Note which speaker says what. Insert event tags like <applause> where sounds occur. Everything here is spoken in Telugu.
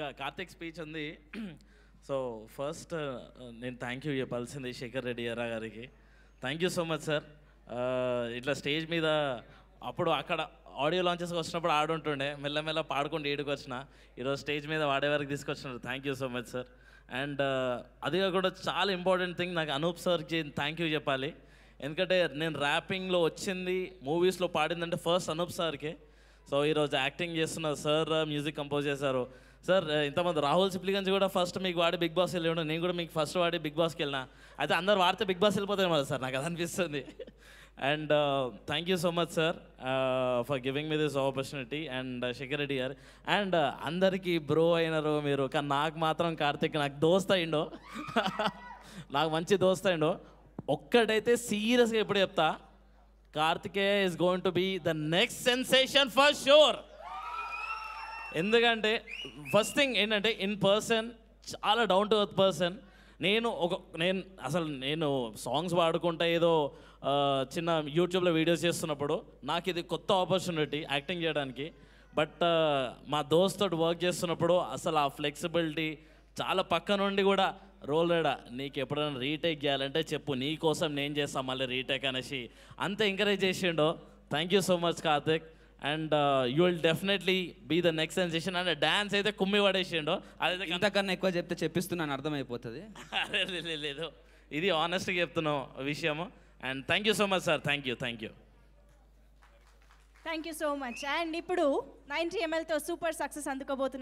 Speaker 1: ఇంకా కార్తిక్ స్పీచ్ ఉంది. <clears throat> సో ఫస్ట్ uh, నేను థ్యాంక్ యూ చెప్పాల్సింది శేఖర్ రెడ్డి ఎరా గారికి. Thank you so much sir ఇట్లా స్టేజ్ మీద అప్పుడు అక్కడ ఆడియో లాంచెస్కి వచ్చినప్పుడు ఆడుంటుండే. మెల్లమెల్ల పాడుకుంటూ ఏడుకు వచ్చిన. ఈరోజు స్టేజ్ మీద వాడే వరకు తీసుకొచ్చినారు. Thank you so much sir and అది కాకుండా చాలా ఇంపార్టెంట్ థింగ్ నాకు అనూప్ సార్కి థ్యాంక్ యూ చెప్పాలి. ఎందుకంటే నేను ర్యాపింగ్లో వచ్చింది మూవీస్లో పాడిందంటే ఫస్ట్ అనూప్ సార్కే సో ఈరోజు యాక్టింగ్ చేస్తున్న సార్ మ్యూజిక్ కంపోజ్ చేశారు. సార్ ఇంతమంది రాహుల్ సిప్లిగంజ్ కూడా ఫస్ట్ మీకు వాడి బిగ్ బాస్ వెళ్ళి నేను కూడా మీకు ఫస్ట్ వాడి బిగ్ బాస్కి వెళ్ళినా. అయితే అందరు వాడితే బిగ్ బాస్ వెళ్ళిపోతాయి మరి సార్ నాకు అది అనిపిస్తుంది. And thank you so much sir for giving me this opportunity and Shekhar Reddy గారు. అండ్ అందరికీ బ్రో అయినారు మీరు కానీ నాకు మాత్రం కార్తిక్ నాకు దోస్త్ అయిండో. <laughs> నాకు మంచి దోస్త్ అయిండో. ఒక్కటైతే సీరియస్గా ఎప్పుడు చెప్తా Karthikeya is going to be the next sensation for sure ఎందుకంటే ఫస్ట్ థింగ్ ఏంటంటే ఇన్ పర్సన్ చాలా డౌన్ టు ఎర్త్ పర్సన్ నేను ఒక నేను అసలు నేను సాంగ్స్ పాడుకుంటా ఏదో చిన్న యూట్యూబ్లో వీడియోస్ చేస్తున్నప్పుడు నాకు ఇది కొత్త ఆపర్చునిటీ యాక్టింగ్ చేయడానికి. బట్ మా దోస్తోటి వర్క్ చేస్తున్నప్పుడు అసలు ఆ ఫ్లెక్సిబిలిటీ చాలా పక్క నుండి కూడా రోల్ రేడా నీకు ఎప్పుడైనా రీటేక్ చేయాలంటే చెప్పు నీ కోసం నేను చేస్తాను మళ్ళీ రీటేక్ అనేసి అంత ఎంకరేజ్ చేసిండో. Thank you so much Karthik and you will definitely be the next sensation and dance అయితే కుమ్మి పడేసిండో. అదైతే కన్-
Speaker 2: ఇంతకన్నా ఎక్కువ చెప్తే చెప్పిస్తున్నాను అర్థమైపోతుంది.
Speaker 1: లేదు ఇది ఆనెస్ట్గా చెప్తున్నాం విషయము. And thank you so much sir thank you thank you
Speaker 3: thank you so much and ఇప్పుడు నైంటీ ఎంఎల్తో సూపర్ సక్సెస్ అందుకోబోతున్న